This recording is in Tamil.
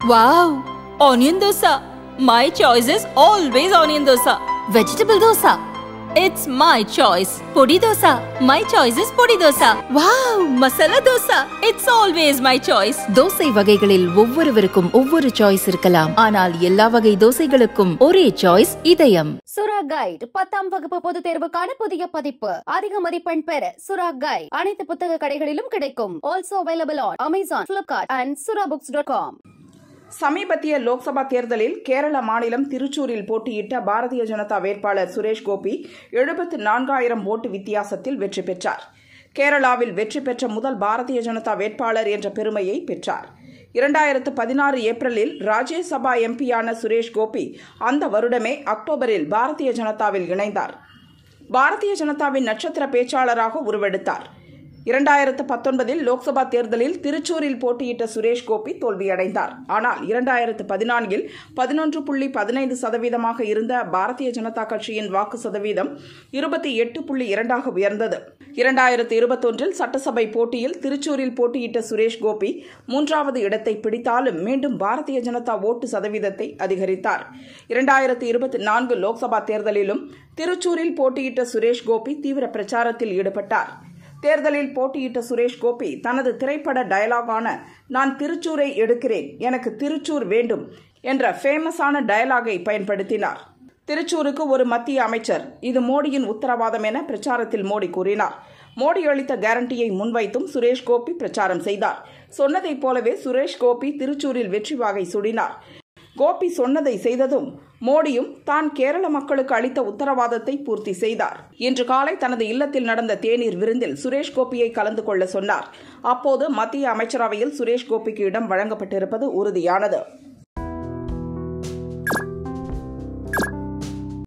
Wow! Onion dosa! My choice is always onion dosa. Vegetable dosa. It's my choice. Podi dosa. My choice is podi dosa. Wow! Masala dosa. It's always my choice. Dosa வகைகளில் ஒவ்வொருவருக்கும் ஒவ்வொரு சாய்ஸ் இருக்கலாம் ஆனால் எல்லா வகை தோசைகளுக்கும் ஒரே சாய்ஸ் இதயம் சுரா கைட் பத்தாம் வகுப்பு பொதுத் தேர்வுக்கான புதிய பதிப்பு அதிக மதிப்பெண் பெற சுரா கைட் அனைத்து புத்தக கடைகளிலும் கிடைக்கும் also available on Amazon Flipkart and Sura books dot com சமீபத்திய லோக்சபா தேர்தலில் கேரள மாநிலம் திருச்சூரில் போட்டியிட்ட பாரதிய ஜனதா வேட்பாளர் சுரேஷ் கோபி எழுபத்து நான்காயிரம் ஓட்டு வித்தியாசத்தில் வெற்றி பெற்றார். கேரளாவில் வெற்றி பெற்ற முதல் பாரதிய ஜனதா வேட்பாளர் என்ற பெருமையை பெற்றார். இரண்டாயிரத்து பதினாறு ஏப்ரலில் ராஜ்யசபா எம்பியான சுரேஷ் கோபி அந்த வருடமே அக்டோபரில் பாரதிய ஜனதாவில் இணைந்தார். பாரதிய ஜனதாவின் நட்சத்திர பேச்சாளராக உருவெடுத்தார். இரண்டாயிரத்து பத்தொன்பதில் லோக்சபா தேர்தலில் திருச்சூரில் போட்டியிட்ட சுரேஷ் கோபி தோல்வியடைந்தார். ஆனால் இரண்டாயிரத்து பதினான்கில் பதினொன்று புள்ளி பதினைந்து சதவீதமாக இருந்த பாரதிய ஜனதா கட்சியின் வாக்கு சதவீதம் இருபத்தி எட்டு புள்ளி இரண்டாக உயர்ந்தது. இரண்டாயிரத்து இருபத்தொன்றில் சட்டசபை போட்டியில் திருச்சூரில் போட்டியிட்ட சுரேஷ் கோபி மூன்றாவது இடத்தை பிடித்தாலும் மீண்டும் பாரதிய ஜனதா ஓட்டு சதவீதத்தை அதிகரித்தார். இரண்டாயிரத்து இருபத்தி நான்கு லோக்சபா தேர்தலிலும் திருச்சூரில் போட்டியிட்ட சுரேஷ் கோபி தீவிர பிரச்சாரத்தில் ஈடுபட்டார். தேர்தலில் போட்டியிட்ட சுரேஷ் கோபி தனது திரைப்பட டயலாகான நான் திருச்சூரை எடுக்கிறேன் எனக்கு திருச்சூர் வேண்டும் என்ற ஃபேமஸான டயலாகை பயன்படுத்தினார். திருச்சூருக்கு ஒரு மத்திய அமைச்சர் இது மோடியின் உத்தரவாதம் என பிரச்சாரத்தில் மோடி கூறினார். மோடி அளித்த கேரண்டியை முன்வைத்தும் சுரேஷ் கோபி பிரச்சாரம் செய்தார். சொன்னதைப் போலவே சுரேஷ் கோபி திருச்சூரில் வெற்றி வாகை சுடினார். கோபி சொன்னதை செய்ததும் மோடியும் தான் கேரள மக்களுக்கு அளித்த உத்தரவாதத்தை பூர்த்தி செய்தார். இன்று காலை தனது இல்லத்தில் நடந்த தேநீர் விருந்தில் சுரேஷ் கோபியை கலந்து கொள்ள சொன்னார். அப்போது மத்திய அமைச்சரவையில் சுரேஷ் கோபிக்கு இடம் வழங்கப்பட்டிருப்பது உறுதியானது.